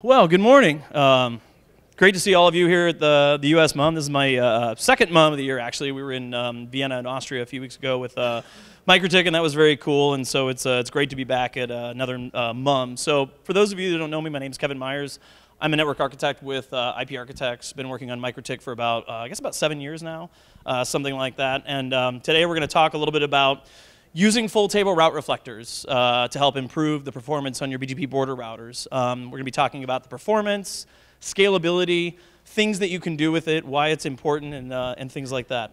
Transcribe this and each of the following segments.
Well, good morning. Um, great to see all of you here at the, the US MUM. This is my uh, second MUM of the year, actually. We were in um, Vienna in Austria a few weeks ago with uh, MikroTik, and that was very cool. And so it's, uh, it's great to be back at uh, another uh, MUM. So, for those of you that don't know me, my name is Kevin Myers. I'm a network architect with uh, IP ArchiTechs. Been working on MikroTik for about, I guess, about seven years now, something like that. And um, today we're going to talk a little bit about using full table route reflectors uh, to help improve the performance on your BGP border routers. Um, we're going to be talking about the performance, scalability, things that you can do with it, why it's important, and, uh, and things like that.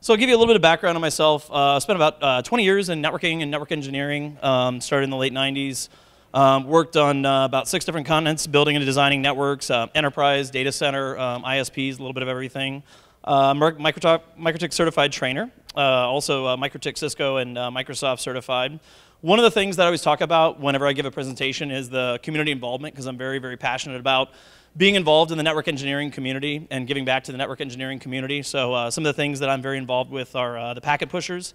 So I'll give you a little bit of background on myself. Uh, I spent about uh, 20 years in networking and network engineering, um, started in the late 90s. Um, worked on uh, about six different continents, building and designing networks, uh, enterprise, data center, um, ISPs, a little bit of everything. Uh, MikroTik certified trainer, uh, also uh, MikroTik Cisco and uh, Microsoft certified. One of the things that I always talk about whenever I give a presentation is the community involvement because I'm very, very passionate about being involved in the network engineering community and giving back to the network engineering community. So uh, some of the things that I'm very involved with are uh, the packet pushers.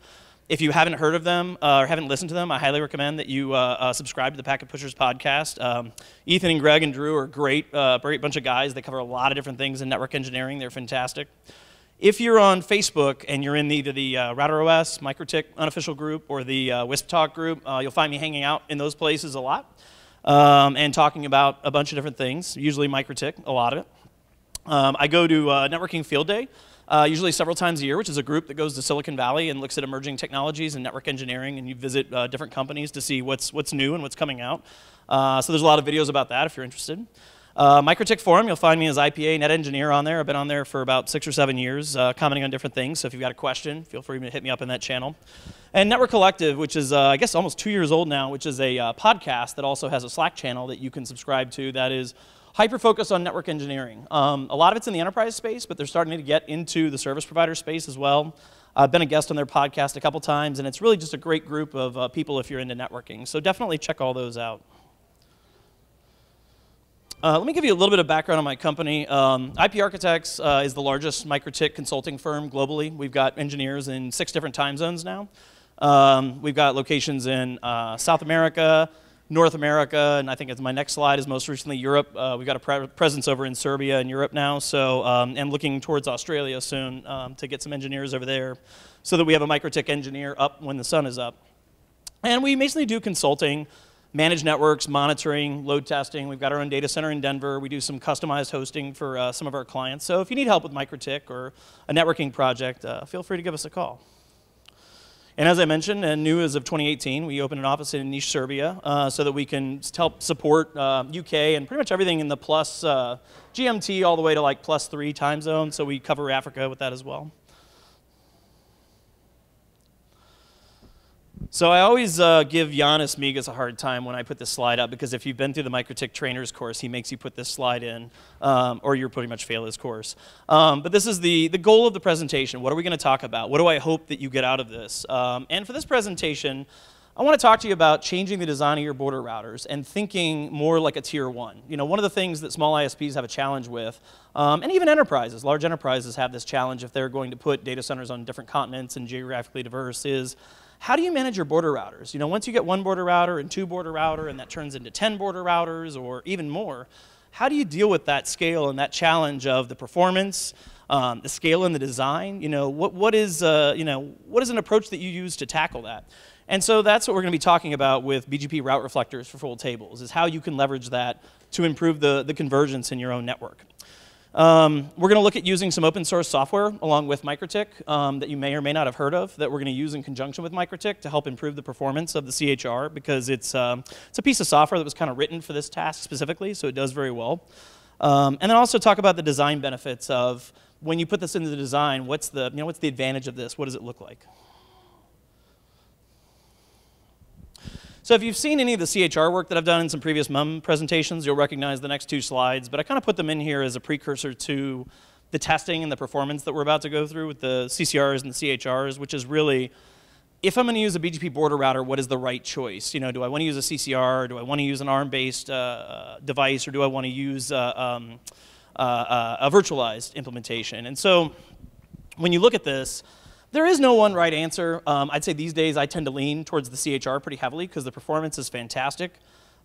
If you haven't heard of them uh, or haven't listened to them, I highly recommend that you uh, uh, subscribe to the Packet Pushers podcast. Um, Ethan and Greg and Drew are great, uh, great bunch of guys. They cover a lot of different things in network engineering. They're fantastic. If you're on Facebook and you're in either the uh, RouterOS, MikroTik unofficial group, or the uh, Wisp Talk group, uh, you'll find me hanging out in those places a lot um, and talking about a bunch of different things, usually MikroTik, a lot of it. Um, I go to uh, Networking Field Day, uh, usually several times a year, which is a group that goes to Silicon Valley and looks at emerging technologies and network engineering, and you visit uh, different companies to see what's, what's new and what's coming out. so there's a lot of videos about that if you're interested. Uh, MikroTik Forum, you'll find me as IPA Net Engineer on there. I've been on there for about six or seven years, uh, commenting on different things. So if you've got a question, feel free to hit me up in that channel. And Network Collective, which is, uh, I guess, almost two years old now, which is a uh, podcast that also has a Slack channel that you can subscribe to that is hyper focused on network engineering. Um, a lot of it's in the enterprise space, but they're starting to get into the service provider space as well. I've been a guest on their podcast a couple times, and it's really just a great group of uh, people if you're into networking. So definitely check all those out. Uh, let me give you a little bit of background on my company. Um, IP ArchiTechs uh, is the largest MikroTik consulting firm globally. We've got engineers in six different time zones now. Um, we've got locations in uh, South America, North America, and I think it's my next slide is most recently Europe. Uh, we've got a pre presence over in Serbia and Europe now, so um, and looking towards Australia soon um, to get some engineers over there, so that we have a MikroTik engineer up when the sun is up. And we basically do consulting manage networks, monitoring, load testing. We've got our own data center in Denver. We do some customized hosting for uh, some of our clients. So if you need help with MikroTik or a networking project, uh, feel free to give us a call. And as I mentioned, and new as of 2018, we opened an office in Niš, Serbia, uh, so that we can help support UK uh, and pretty much everything in the plus uh, GMT all the way to like plus three time zone. So we cover Africa with that as well. So I always uh, give Janis Megis a hard time when I put this slide up because if you've been through the MikroTik Trainers course, he makes you put this slide in, um, or you're pretty much fail his course. Um, but this is the, the goal of the presentation. What are we going to talk about? What do I hope that you get out of this? Um, and for this presentation, I want to talk to you about changing the design of your border routers and thinking more like a tier one. You know, one of the things that small ISPs have a challenge with, um, and even enterprises, large enterprises have this challenge if they're going to put data centers on different continents and geographically diverse, is how do you manage your border routers? You know, once you get one border router and two border router and that turns into 10 border routers or even more, how do you deal with that scale and that challenge of the performance, um, the scale and the design? You know, what, what, is, uh, you know, what is an approach that you use to tackle that? And so that's what we're going to be talking about with BGP route reflectors for full tables, is how you can leverage that to improve the, the convergence in your own network. Um, we're going to look at using some open source software along with MikroTik um, that you may or may not have heard of that we're going to use in conjunction with MikroTik to help improve the performance of the CHR because it's, um, it's a piece of software that was kind of written for this task specifically, so it does very well. Um, and then also talk about the design benefits of when you put this into the design, what's the, you know, what's the advantage of this? What does it look like? So if you've seen any of the CHR work that I've done in some previous MUM presentations, you'll recognize the next two slides, but I kind of put them in here as a precursor to the testing and the performance that we're about to go through with the CCRs and the CHRs, which is really, if I'm going to use a BGP border router, what is the right choice? You know, do I want to use a CCR? Do I want to use an ARM-based uh, device? Or do I want to use uh, um, uh, uh, a virtualized implementation? And so when you look at this, there is no one right answer. Um, I'd say these days I tend to lean towards the CHR pretty heavily because the performance is fantastic.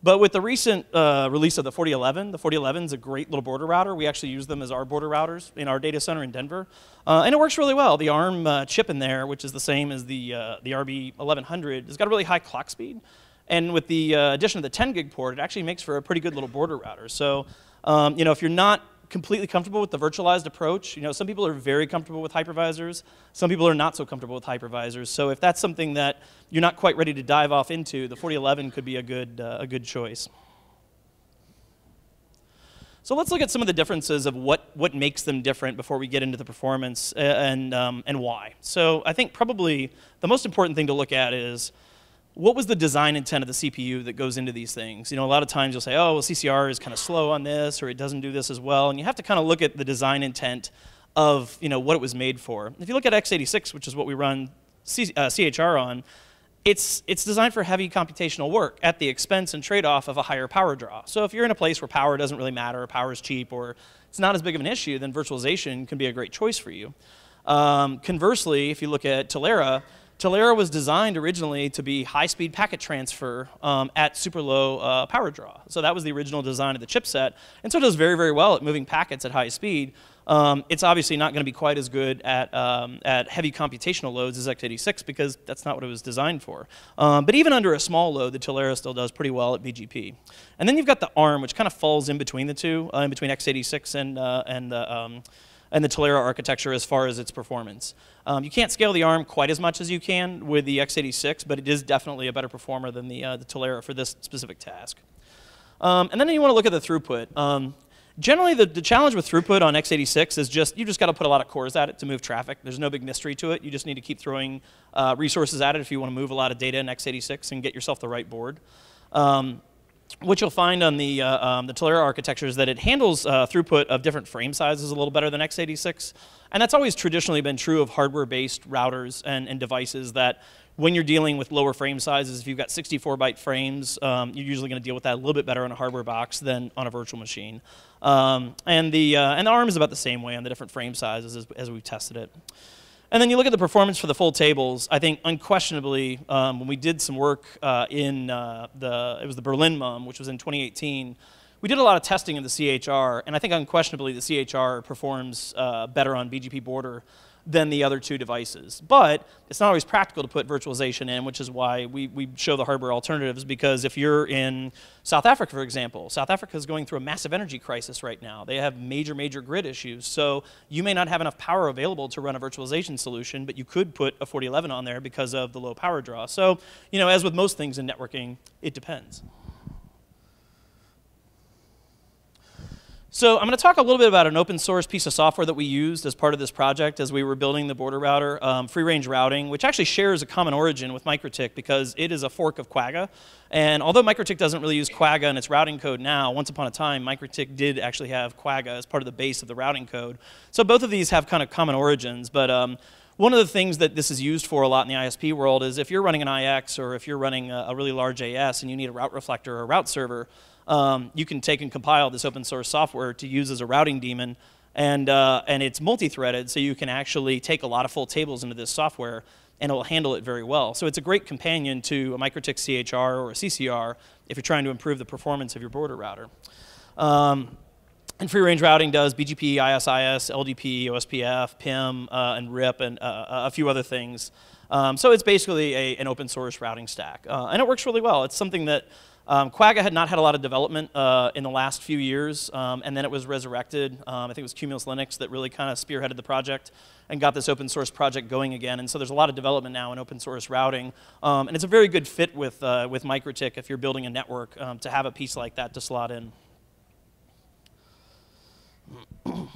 But with the recent uh, release of the 4011, the 4011 is a great little border router. We actually use them as our border routers in our data center in Denver. Uh, and it works really well. The ARM uh, chip in there, which is the same as the, uh, the RB1100, has got a really high clock speed. And with the uh, addition of the 10 gig port, it actually makes for a pretty good little border router. So, um, you know, if you're not completely comfortable with the virtualized approach. You know, some people are very comfortable with hypervisors. Some people are not so comfortable with hypervisors. So if that's something that you're not quite ready to dive off into, the 4011 could be a good, uh, a good choice. So let's look at some of the differences of what, what makes them different before we get into the performance uh, and, um, and why. So I think probably the most important thing to look at is what was the design intent of the CPU that goes into these things? You know, a lot of times you'll say, oh, well, CCR is kind of slow on this, or it doesn't do this as well, and you have to kind of look at the design intent of, you know, what it was made for. If you look at x86, which is what we run C uh, CHR on, it's, it's designed for heavy computational work at the expense and trade-off of a higher power draw. So if you're in a place where power doesn't really matter, or power is cheap, or it's not as big of an issue, then virtualization can be a great choice for you. Um, conversely, if you look at Tilera, Tilera was designed originally to be high-speed packet transfer um, at super low uh, power draw. So that was the original design of the chipset, and so it does very, very well at moving packets at high speed. Um, it's obviously not going to be quite as good at, um, at heavy computational loads as x86 because that's not what it was designed for. Um, but even under a small load, the Tilera still does pretty well at BGP. And then you've got the ARM, which kind of falls in between the two, uh, in between x86 and, uh, and the and the Tilera architecture as far as its performance. Um, you can't scale the ARM quite as much as you can with the x86, but it is definitely a better performer than the, uh, the Tilera for this specific task. Um, and then you want to look at the throughput. Um, generally, the, the, challenge with throughput on x86 is just you just got to put a lot of cores at it to move traffic. There's no big mystery to it. You just need to keep throwing uh, resources at it if you want to move a lot of data in x86 and get yourself the right board. Um, what you'll find on the, uh, um, the Tilera architecture is that it handles uh, throughput of different frame sizes a little better than x86. And that's always traditionally been true of hardware-based routers and, and, devices that when you're dealing with lower frame sizes, if you've got 64 byte frames, um, you're usually going to deal with that a little bit better on a hardware box than on a virtual machine. Um, and, the, uh, and the ARM is about the same way on the different frame sizes as, as we've tested it. And then you look at the performance for the full tables. I think unquestionably, um, when we did some work uh, in uh, the, it was the Berlin MUM, which was in 2018, we did a lot of testing in the CHR, and I think unquestionably the CHR performs uh, better on BGP border than the other two devices. But it's not always practical to put virtualization in, which is why we, we show the hardware alternatives, because if you're in South Africa, for example, South Africa is going through a massive energy crisis right now. They have major, major grid issues. So you may not have enough power available to run a virtualization solution, but you could put a 4011 on there because of the low power draw. So, you know, as with most things in networking, it depends. So I'm going to talk a little bit about an open source piece of software that we used as part of this project as we were building the border router, um, free range routing, which actually shares a common origin with MikroTik because it is a fork of Quagga. And although MikroTik doesn't really use Quagga in its routing code now, once upon a time, MikroTik did actually have Quagga as part of the base of the routing code. So both of these have kind of common origins, but um, one of the things that this is used for a lot in the ISP world is if you're running an IX or if you're running a, a really large AS and you need a route reflector or a route server, um, you can take and compile this open source software to use as a routing daemon. And, uh, and it's multi-threaded, so you can actually take a lot of full tables into this software and it will handle it very well. So it's a great companion to a MikroTik CHR or a CCR if you're trying to improve the performance of your border router. Um, and free range routing does BGP, ISIS, LDP, OSPF, PIM, uh, and RIP, and uh, a few other things. Um, so it's basically a, an open source routing stack. Uh, and it works really well. It's something that um, Quagga had not had a lot of development uh, in the last few years, um, and then it was resurrected. Um, I think it was Cumulus Linux that really kind of spearheaded the project and got this open source project going again. And so there's a lot of development now in open source routing, um, and it's a very good fit with, uh, with MikroTik if you're building a network um, to have a piece like that to slot in.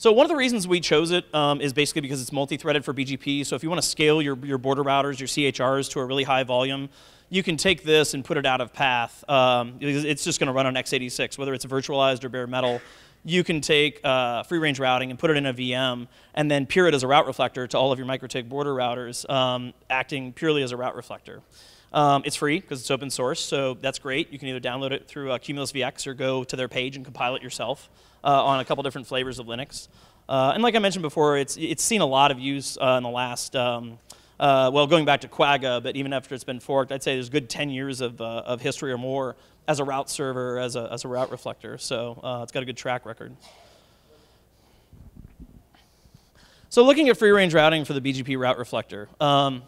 So one of the reasons we chose it um, is basically because it's multi-threaded for BGP. So if you want to scale your, your border routers, your CHRs to a really high volume, you can take this and put it out of path. Um, it's just going to run on x86, whether it's virtualized or bare metal. You can take uh, free range routing and put it in a VM and then peer it as a route reflector to all of your MikroTik border routers, um, acting purely as a route reflector. Um, it's free because it's open source, so that's great. You can either download it through uh, Cumulus VX or go to their page and compile it yourself uh, on a couple different flavors of Linux. Uh, and like I mentioned before, it's, it's seen a lot of use uh, in the last, um, uh, well, going back to Quagga, but even after it's been forked, I'd say there's good 10 years of, uh, of history or more as a route server, as a, as a route reflector. So uh, it's got a good track record. So looking at free range routing for the BGP route reflector. Um,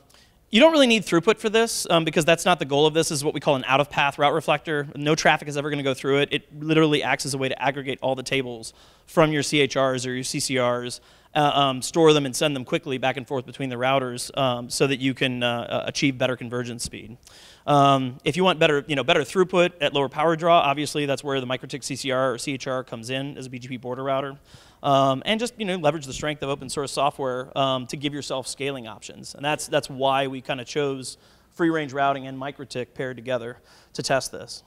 you don't really need throughput for this um, because that's not the goal of this. this. is what we call an out of path route reflector. No traffic is ever going to go through it. It literally acts as a way to aggregate all the tables from your CHRs or your CCRs, uh, um, store them and send them quickly back and forth between the routers um, so that you can uh, uh achieve better convergence speed. Um, if you want better, you know, better throughput at lower power draw, obviously that's where the MikroTik CCR or CHR comes in as a BGP border router. Um, and just you know leverage the strength of open source software um, to give yourself scaling options. And that's that's why we kind of chose free range routing and MikroTik paired together to test this.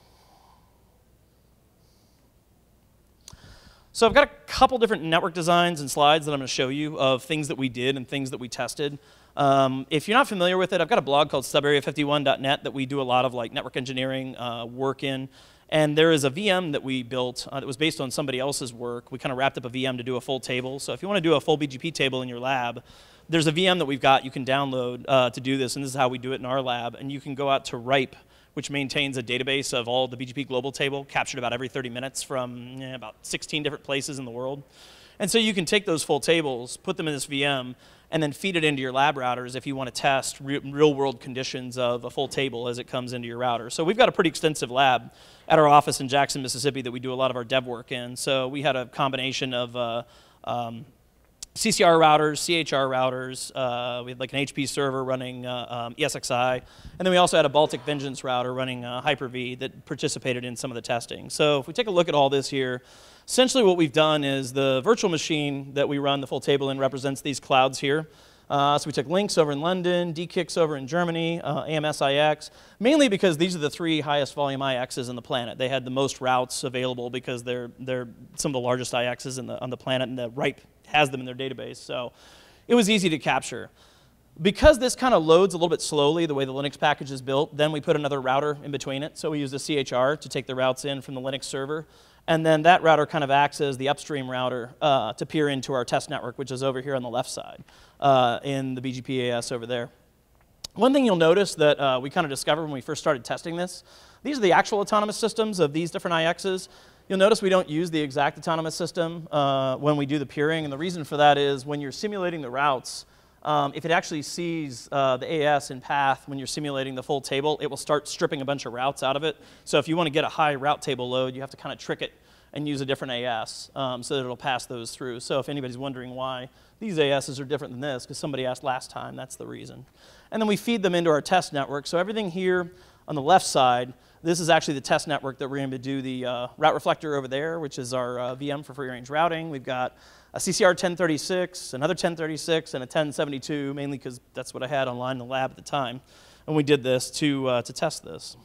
So I've got a couple different network designs and slides that I'm going to show you of things that we did and things that we tested. Um, if you're not familiar with it, I've got a blog called subarea51.net that we do a lot of like network engineering uh, work in. And there is a VM that we built uh, that was based on somebody else's work. We kind of wrapped up a VM to do a full table. So if you want to do a full BGP table in your lab, there's a VM that we've got you can download uh, to do this, and this is how we do it in our lab. And you can go out to RIPE, which maintains a database of all the BGP global table, captured about every 30 minutes from eh, about 16 different places in the world. And so you can take those full tables, put them in this VM, and then feed it into your lab routers if you want to test re real world conditions of a full table as it comes into your router. So we've got a pretty extensive lab at our office in Jackson, Mississippi that we do a lot of our dev work in. So we had a combination of uh, um, CCR routers, CHR routers. Uh, we had like an HP server running uh, um, ESXi. And then we also had a Baltic Vengeance router running uh, Hyper-V that participated in some of the testing. So if we take a look at all this here, Essentially what we've done is the virtual machine that we run the full table in represents these clouds here. Uh, so we took LINX over in London, DE-CIX over in Germany, uh, AMS-IX, mainly because these are the three highest volume IXs in the planet. They had the most routes available because they're, they're some of the largest IXs the, on the planet, and the RIPE has them in their database. So it was easy to capture. Because this kind of loads a little bit slowly, the way the Linux package is built, then we put another router in between it. So we use a CHR to take the routes in from the Linux server. And then that router kind of acts as the upstream router uh, to peer into our test network, which is over here on the left side uh, in the BGPAS over there. One thing you'll notice that uh, we kind of discovered when we first started testing this, these are the actual autonomous systems of these different IXs. You'll notice we don't use the exact autonomous system uh, when we do the peering, and the reason for that is when you're simulating the routes, um, if it actually sees uh, the AS in path when you're simulating the full table, it will start stripping a bunch of routes out of it. So if you want to get a high route table load, you have to kind of trick it and use a different AS um, so that it'll pass those through. So if anybody's wondering why these ASs are different than this, because somebody asked last time, that's the reason. And then we feed them into our test network. So everything here on the left side, this is actually the test network that we're going to do the uh, route reflector over there, which is our uh, VM for free range routing. We've got a CCR 1036, another 1036, and a 1072, mainly because that's what I had online in the lab at the time. And we did this to, uh, to test this.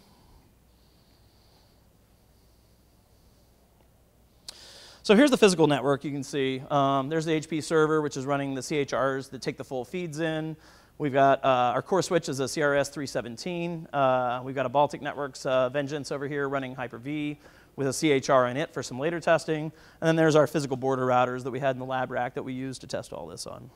So here's the physical network you can see. Um, there's the HP server, which is running the CHRs that take the full feeds in. We've got uh, our core switch is a CRS 317. Uh, we've got a Baltic Networks uh, Vengeance over here running Hyper-V with a CHR in it for some later testing. And then there's our physical border routers that we had in the lab rack that we used to test all this on.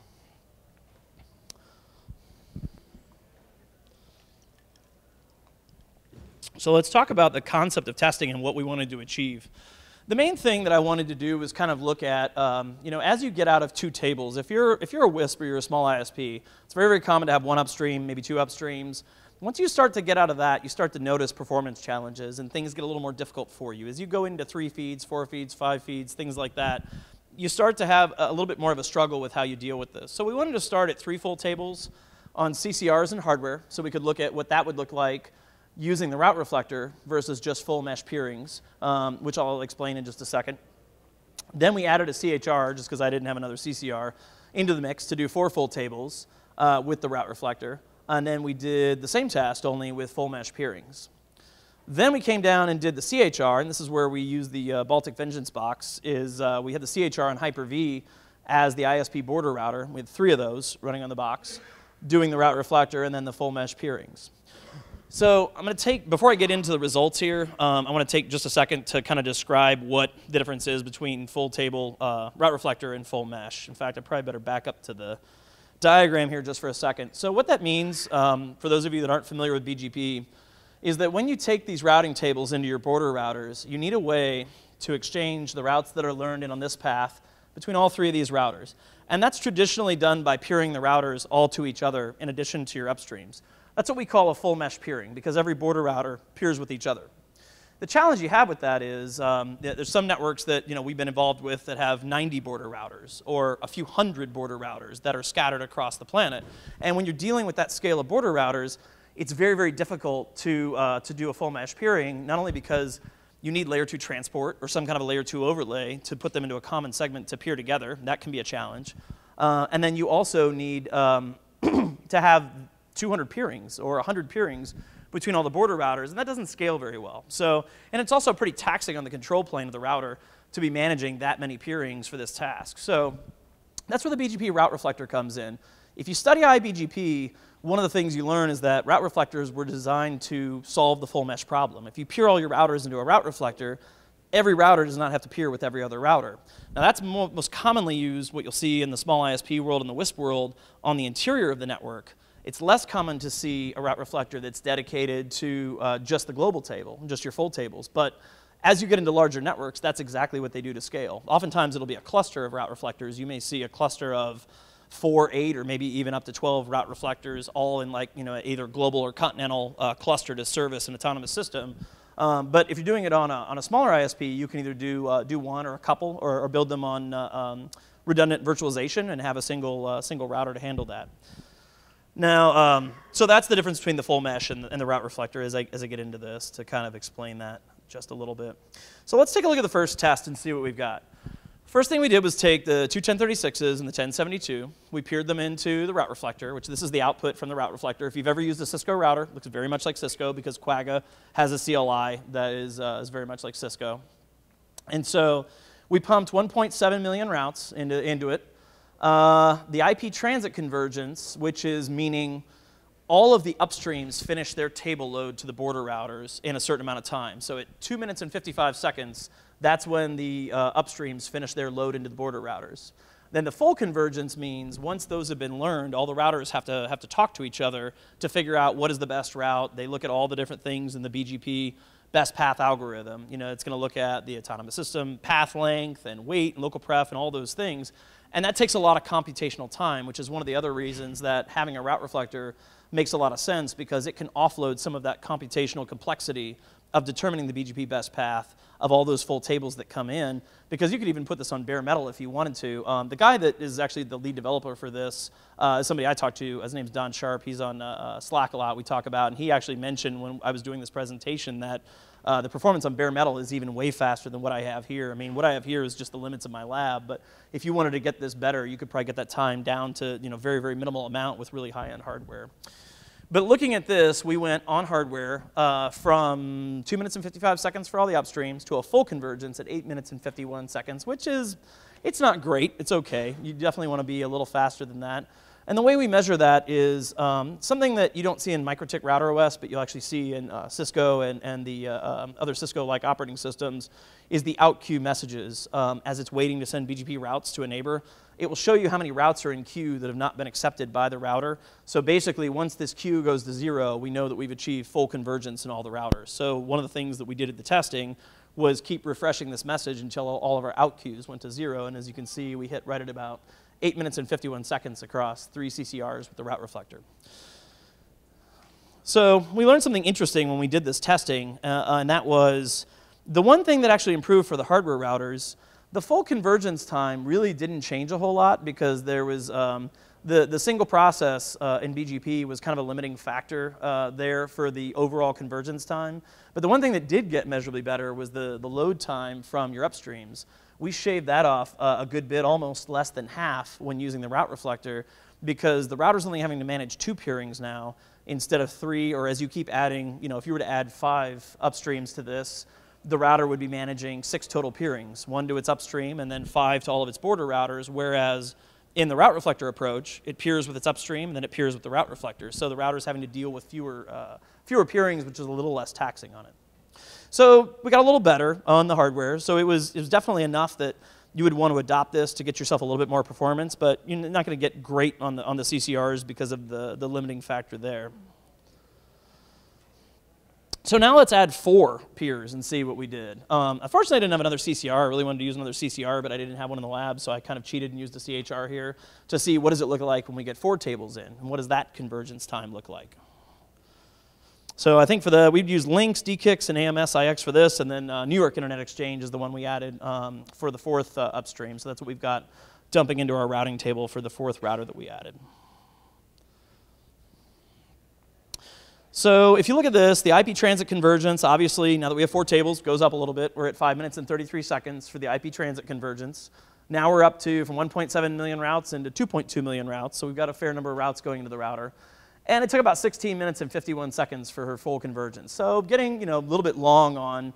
So let's talk about the concept of testing and what we wanted to achieve. The main thing that I wanted to do was kind of look at, um, you know, as you get out of two tables, if you're, if you're a WISP or you're a small ISP, it's very, very common to have one upstream, maybe two upstreams. Once you start to get out of that, you start to notice performance challenges and things get a little more difficult for you. As you go into three feeds, four feeds, five feeds, things like that, you start to have a little bit more of a struggle with how you deal with this. So we wanted to start at three full tables on CCRs and hardware so we could look at what that would look like using the route reflector versus just full mesh peerings, um, which I'll explain in just a second. Then we added a CHR, just because I didn't have another CCR, into the mix to do four full tables uh, with the route reflector and then we did the same test only with full mesh peerings. Then we came down and did the CHR, and this is where we use the uh, Baltic Vengeance box, is uh, we had the CHR and Hyper-V as the ISP border router. We had three of those running on the box, doing the route reflector and then the full mesh peerings. So I'm going to take, before I get into the results here, um, I want to take just a second to kind of describe what the difference is between full table uh, route reflector and full mesh. In fact, I probably better back up to the diagram here just for a second. So what that means, um, for those of you that aren't familiar with BGP, is that when you take these routing tables into your border routers, you need a way to exchange the routes that are learned in on this path between all three of these routers. And that's traditionally done by peering the routers all to each other in addition to your upstreams. That's what we call a full mesh peering because every border router peers with each other. The challenge you have with that is um, there's some networks that you know, we've been involved with that have 90 border routers or a few hundred border routers that are scattered across the planet. And when you're dealing with that scale of border routers, it's very, very difficult to, uh, to do a full mesh peering, not only because you need layer 2 transport or some kind of a layer 2 overlay to put them into a common segment to peer together. That can be a challenge. Uh, and then you also need um, to have 200 peerings or 100 peerings between all the border routers, and that doesn't scale very well. So, and it's also pretty taxing on the control plane of the router to be managing that many peerings for this task. So that's where the BGP route reflector comes in. If you study IBGP, one of the things you learn is that route reflectors were designed to solve the full mesh problem. If you peer all your routers into a route reflector, every router does not have to peer with every other router. Now that's most commonly used, what you'll see in the small ISP world and the WISP world, on the interior of the network. It's less common to see a route reflector that's dedicated to uh, just the global table, just your full tables. But as you get into larger networks, that's exactly what they do to scale. Oftentimes it'll be a cluster of route reflectors. You may see a cluster of four, eight, or maybe even up to 12 route reflectors, all in like you know either global or continental uh, cluster to service an autonomous system. Um, but if you're doing it on a, on a smaller ISP, you can either do, uh, do one or a couple, or, or build them on uh, um, redundant virtualization and have a single, uh, single router to handle that. Now, um, so that's the difference between the full mesh and the, and the, route reflector as I, as I get into this to kind of explain that just a little bit. So let's take a look at the first test and see what we've got. First thing we did was take the two 1036s and the 1072. We peered them into the route reflector, which this is the output from the route reflector. If you've ever used a Cisco router, looks very much like Cisco because Quagga has a CLI that is, uh, is very much like Cisco. And so we pumped 1.7 million routes into, into it. Uh, the IP transit convergence, which is meaning all of the upstreams finish their table load to the border routers in a certain amount of time. So at 2 minutes and 55 seconds, that's when the uh, upstreams finish their load into the border routers. Then the full convergence means once those have been learned, all the routers have to, have to talk to each other to figure out what is the best route. They look at all the different things in the BGP best path algorithm. You know, it's going to look at the autonomous system, path length, and weight, and local pref, and all those things. And that takes a lot of computational time, which is one of the other reasons that having a route reflector makes a lot of sense because it can offload some of that computational complexity of determining the BGP best path of all those full tables that come in, because you could even put this on bare metal if you wanted to. Um, the guy that is actually the lead developer for this uh, is somebody I talked to. His name's Don Sharp. He's on uh, uh Slack a lot. We talk about, and he actually mentioned when I was doing this presentation that uh, the performance on bare metal is even way faster than what I have here. I mean, what I have here is just the limits of my lab, but if you wanted to get this better, you could probably get that time down to you know very very minimal amount with really high-end hardware. But looking at this, we went on hardware uh, from 2 minutes and 55 seconds for all the upstreams to a full convergence at 8 minutes and 51 seconds, which is, it's not great. It's okay. You definitely want to be a little faster than that. And the way we measure that is um, something that you don't see in MikroTik RouterOS, but you'll actually see in uh, Cisco and, and the uh, um, other Cisco-like operating systems, is the out queue messages um, as it's waiting to send BGP routes to a neighbor. It will show you how many routes are in queue that have not been accepted by the router. So basically, once this queue goes to zero, we know that we've achieved full convergence in all the routers. So one of the things that we did at the testing was keep refreshing this message until all of our out queues went to zero. And as you can see, we hit right at about 8 minutes and 51 seconds across three CCRs with the route reflector. So we learned something interesting when we did this testing, uh, and that was the one thing that actually improved for the hardware routers, the full convergence time really didn't change a whole lot because there was um, the, the single process uh, in BGP was kind of a limiting factor uh, there for the overall convergence time. But the one thing that did get measurably better was the, the load time from your upstreams we shaved that off uh, a good bit, almost less than half when using the route reflector because the router's only having to manage two peerings now instead of three, or as you keep adding, you know, if you were to add five upstreams to this, the router would be managing six total peerings, one to its upstream and then five to all of its border routers, whereas in the route reflector approach, it peers with its upstream and then it peers with the route reflector. So the router's having to deal with fewer, uh, fewer peerings, which is a little less taxing on it. So we got a little better on the hardware. So it was, it was definitely enough that you would want to adopt this to get yourself a little bit more performance, but you're not going to get great on the, on the CCRs because of the, the limiting factor there. So now let's add four peers and see what we did. Um, unfortunately, I didn't have another CCR. I really wanted to use another CCR, but I didn't have one in the lab, so I kind of cheated and used a CHR here to see what does it look like when we get four tables in, and what does that convergence time look like. So I think for the, we've used LINX, DE-CIX, and AMS-IX for this, and then uh, New York Internet Exchange is the one we added um, for the fourth uh, upstream. So that's what we've got dumping into our routing table for the fourth router that we added. So if you look at this, the IP transit convergence, obviously, now that we have four tables, goes up a little bit. We're at 5 minutes and 33 seconds for the IP transit convergence. Now we're up to from 1.7 million routes into 2.2 million routes, so we've got a fair number of routes going into the router. And it took about 16 minutes and 51 seconds for her full convergence. So getting you know, a little bit long on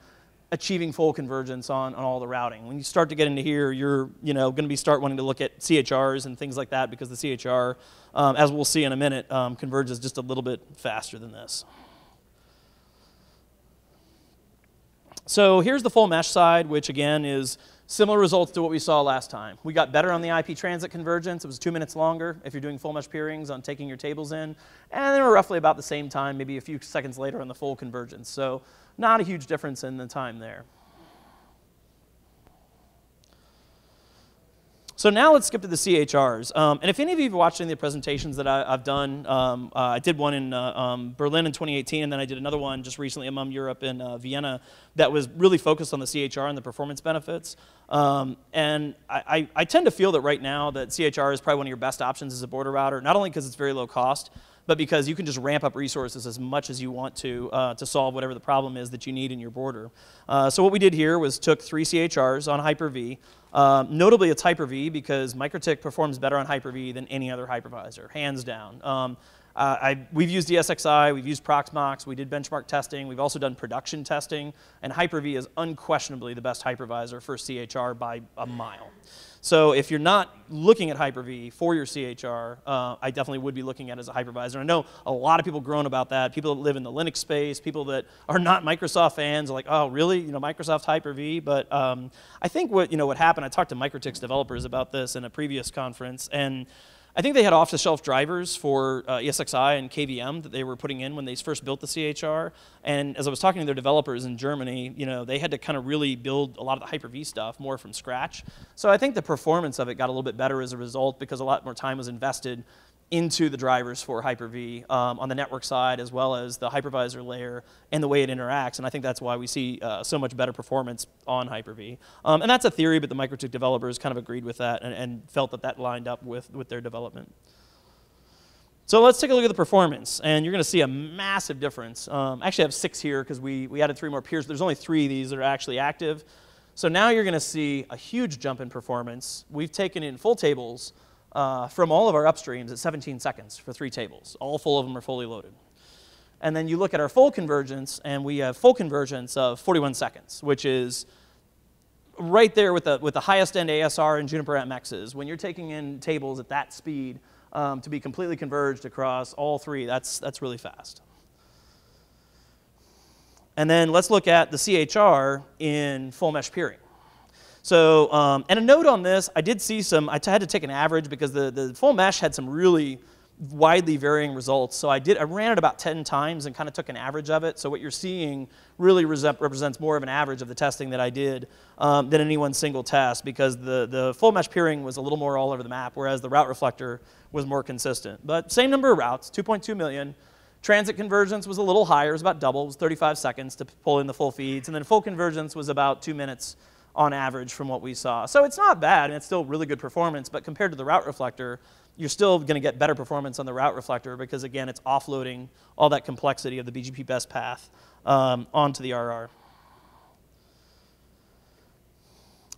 achieving full convergence on, on all the routing. When you start to get into here, you're you know, going to be start wanting to look at CHRs and things like that because the CHR, um, as we'll see in a minute, um, converges just a little bit faster than this. So here's the full mesh side, which again is similar results to what we saw last time. We got better on the IP transit convergence. It was two minutes longer if you're doing full mesh peerings on taking your tables in. And they were roughly about the same time, maybe a few seconds later on the full convergence. So not a huge difference in the time there. So now let's skip to the CHRs. Um, and if any of you have watched any of the presentations that I, have done, um, uh, I did one in uh, um, Berlin in 2018, and then I did another one just recently among Europe in uh, Vienna that was really focused on the CHR and the performance benefits. Um, and I, I, I, tend to feel that right now that CHR is probably one of your best options as a border router, not only because it's very low cost, but because you can just ramp up resources as much as you want to uh, to solve whatever the problem is that you need in your border. Uh, so what we did here was took three CHRs on Hyper-V. Um, notably, it's Hyper-V because MikroTik performs better on Hyper-V than any other hypervisor, hands down. Um, uh, I, we've used ESXi, we've used Proxmox, we did benchmark testing, we've also done production testing, and Hyper-V is unquestionably the best hypervisor for CHR by a mile. So if you're not looking at Hyper-V for your CHR, uh, I definitely would be looking at it as a hypervisor. I know a lot of people groan about that. People that live in the Linux space, people that are not Microsoft fans are like, oh, really? You know, Microsoft Hyper-V? But um, I think what, you know, what happened, I talked to MikroTik's developers about this in a previous conference, and I think they had off-the-shelf drivers for uh, ESXi and KVM that they were putting in when they first built the CHR. And as I was talking to their developers in Germany, you know, they had to kind of really build a lot of the Hyper-V stuff more from scratch. So I think the performance of it got a little bit better as a result because a lot more time was invested into the drivers for Hyper-V um, on the network side as well as the hypervisor layer and the way it interacts. And I think that's why we see uh, so much better performance on Hyper-V. Um, and that's a theory, but the MikroTik developers kind of agreed with that and, and, felt that that lined up with, with their development. So let's take a look at the performance, and you're going to see a massive difference. Um, actually, I have six here because we, we added three more peers. There's only three of these that are actually active. So now you're going to see a huge jump in performance. We've taken in full tables uh, from all of our upstreams at 17 seconds for three tables. All full of them are fully loaded. And then you look at our full convergence, and we have full convergence of 41 seconds, which is right there with the, with the highest end ASR and Juniper MXs. When you're taking in tables at that speed um, to be completely converged across all three, that's, that's really fast. And then let's look at the CHR in full mesh peering. So, um, and a note on this, I did see some, I had to take an average because the, the full mesh had some really widely varying results. So I did, I ran it about 10 times and kind of took an average of it. So what you're seeing really represents more of an average of the testing that I did um, than any one single test because the, the full mesh peering was a little more all over the map, whereas the route reflector was more consistent. But same number of routes, 2.2 million. Transit convergence was a little higher, it was about double, it was 35 seconds to pull in the full feeds. And then full convergence was about two minutes on average from what we saw. So it's not bad, and it's still really good performance, but compared to the route reflector, you're still going to get better performance on the route reflector because, again, it's offloading all that complexity of the BGP best path um, onto the RR.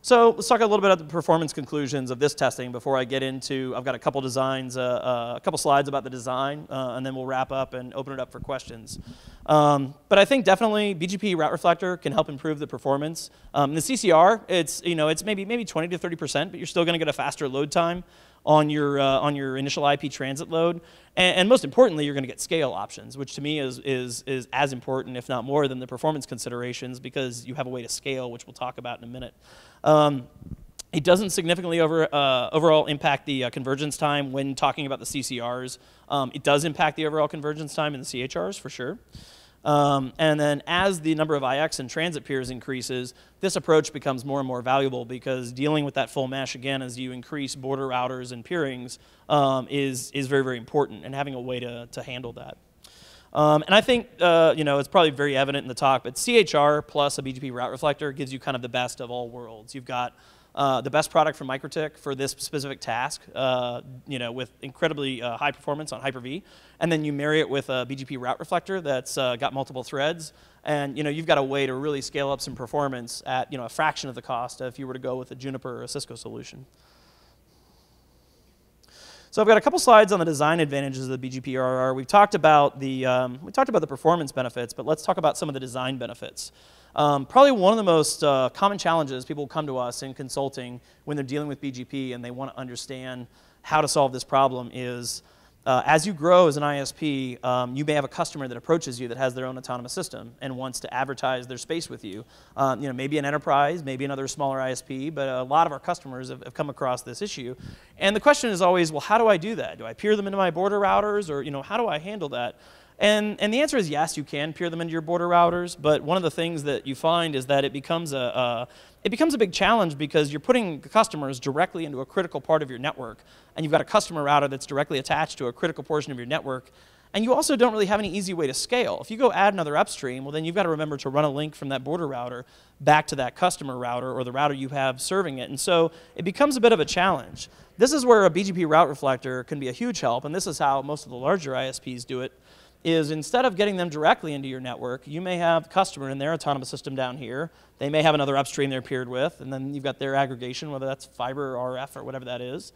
So let's talk a little bit about the performance conclusions of this testing before I get into, I've got a couple designs, uh, uh, a couple slides about the design, uh, and then we'll wrap up and open it up for questions. Um, but I think definitely BGP route reflector can help improve the performance. Um, the CCR, it's, you know, it's maybe, maybe 20 to 30%, but you're still gonna get a faster load time on your, uh, on your initial IP transit load. And, and most importantly, you're going to get scale options, which to me is, is, is as important, if not more, than the performance considerations because you have a way to scale, which we'll talk about in a minute. Um, it doesn't significantly over, uh, overall impact the uh, convergence time when talking about the CCRs. Um, it does impact the overall convergence time in the CHRs for sure. Um, and then as the number of IX and transit peers increases, this approach becomes more and more valuable because dealing with that full mesh again as you increase border routers and peerings um, is, is very, very important and having a way to, to handle that. Um, and I think, uh, you know, it's probably very evident in the talk, but CHR plus a BGP route reflector gives you kind of the best of all worlds. You've got uh, the best product from MikroTik for this specific task, uh, you know, with incredibly uh, high performance on Hyper-V, and then you marry it with a BGP route reflector that's uh, got multiple threads, and you know, you've got a way to really scale up some performance at you know a fraction of the cost if you were to go with a Juniper or a Cisco solution. So I've got a couple slides on the design advantages of the BGP RR. We've talked about the um, we talked about the performance benefits, but let's talk about some of the design benefits. Um, probably one of the most uh, common challenges people come to us in consulting when they're dealing with BGP and they want to understand how to solve this problem is uh, as you grow as an ISP, um, you may have a customer that approaches you that has their own autonomous system and wants to advertise their space with you. Um, you know, maybe an enterprise, maybe another smaller ISP, but a lot of our customers have, have, come across this issue. And the question is always, well, how do I do that? Do I peer them into my border routers, or you know, how do I handle that? And, and the answer is yes, you can peer them into your border routers, but one of the things that you find is that it becomes a, a, it becomes a big challenge because you're putting customers directly into a critical part of your network, and you've got a customer router that's directly attached to a critical portion of your network, and you also don't really have any easy way to scale. If you go add another upstream, well then you've got to remember to run a link from that border router back to that customer router or the router you have serving it, and so it becomes a bit of a challenge. This is where a BGP route reflector can be a huge help, and this is how most of the larger ISPs do it is instead of getting them directly into your network, you may have customer in their autonomous system down here. They may have another upstream they're peered with, and then you've got their aggregation, whether that's fiber or RF or whatever that is.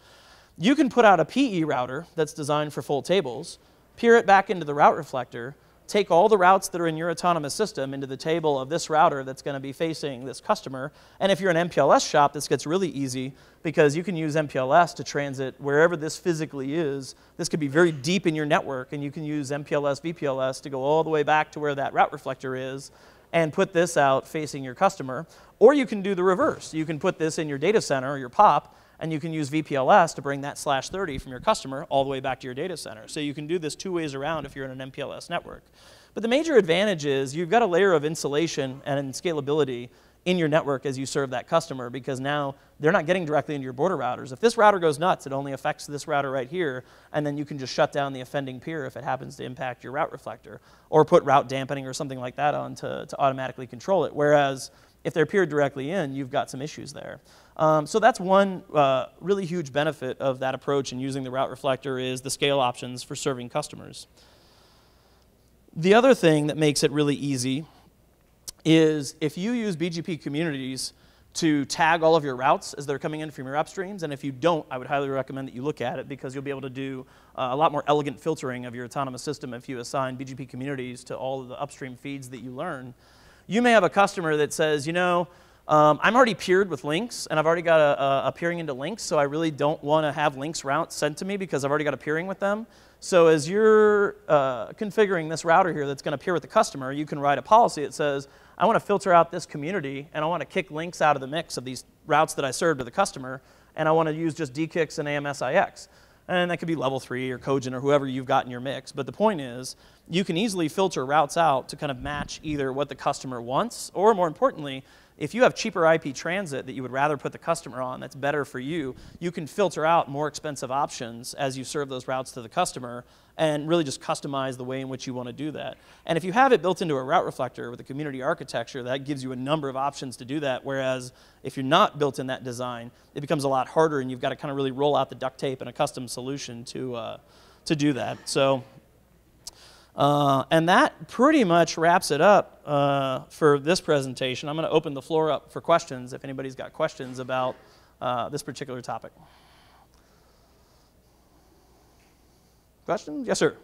You can put out a PE router that's designed for full tables, peer it back into the route reflector, take all the routes that are in your autonomous system into the table of this router that's going to be facing this customer. And if you're an MPLS shop, this gets really easy because you can use MPLS to transit wherever this physically is. This could be very deep in your network, and you can use MPLS, VPLS to go all the way back to where that route reflector is and put this out facing your customer. Or you can do the reverse. You can put this in your data center or your POP and you can use VPLS to bring that slash 30 from your customer all the way back to your data center. So you can do this two ways around if you're in an MPLS network. But the major advantage is you've got a layer of insulation and scalability in your network as you serve that customer because now they're not getting directly into your border routers. If this router goes nuts, it only affects this router right here, and then you can just shut down the offending peer if it happens to impact your route reflector, or put route dampening or something like that on to, to automatically control it. Whereas if they're peered directly in, you've got some issues there. Um, so that's one uh, really huge benefit of that approach and using the route reflector is the scale options for serving customers. The other thing that makes it really easy is if you use BGP communities to tag all of your routes as they're coming in from your upstreams, and if you don't, I would highly recommend that you look at it because you'll be able to do uh, a lot more elegant filtering of your autonomous system if you assign BGP communities to all of the upstream feeds that you learn. You may have a customer that says, you know, um, I'm already peered with LINX, and I've already got a, a, a peering into LINX, so I really don't want to have LINX routes sent to me because I've already got a peering with them. So as you're uh, configuring this router here that's going to peer with the customer, you can write a policy that says, I want to filter out this community, and I want to kick LINX out of the mix of these routes that I serve to the customer, and I want to use just DE-CIX and AMS-IX. And that could be level three or Cogent or whoever you've got in your mix. But the point is, you can easily filter routes out to kind of match either what the customer wants, or more importantly, if you have cheaper IP transit that you would rather put the customer on that's better for you, you can filter out more expensive options as you serve those routes to the customer and really just customize the way in which you want to do that. And if you have it built into a route reflector with a community architecture, that gives you a number of options to do that. Whereas if you're not built in that design, it becomes a lot harder and you've got to kind of really roll out the duct tape and a custom solution to, uh, to do that. So uh, and that pretty much wraps it up uh, for this presentation. I'm going to open the floor up for questions if anybody's got questions about uh, this particular topic. Questions? Yes, sir.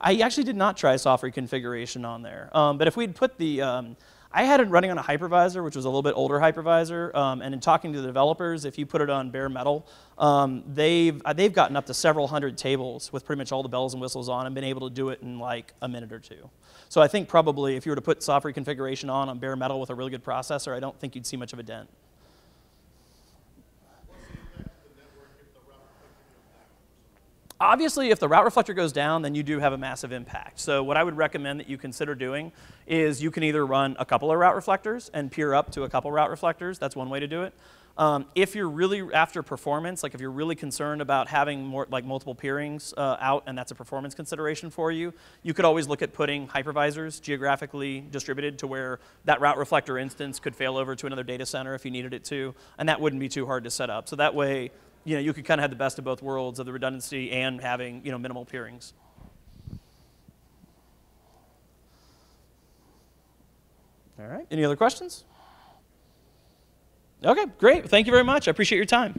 I actually did not try soft reconfiguration on there. Um, but if we'd put the, um, I had it running on a hypervisor, which was a little bit older hypervisor, um, and in talking to the developers, if you put it on bare metal, um, they've, uh, they've gotten up to several hundred tables with pretty much all the bells and whistles on and been able to do it in like a minute or two. So I think probably if you were to put soft reconfiguration on on bare metal with a really good processor, I don't think you'd see much of a dent. Obviously, if the route reflector goes down, then you do have a massive impact. So what I would recommend that you consider doing is you can either run a couple of route reflectors and peer up to a couple route reflectors. That's one way to do it. Um, if you're really after performance, like if you're really concerned about having more like multiple peerings uh, out and that's a performance consideration for you, you could always look at putting hypervisors geographically distributed to where that route reflector instance could fail over to another data center if you needed it to, and that wouldn't be too hard to set up. So that way, you know, you could kind of have the best of both worlds of the redundancy and having, you know, minimal peerings. All right, any other questions? Okay, great. Thank you very much. I appreciate your time.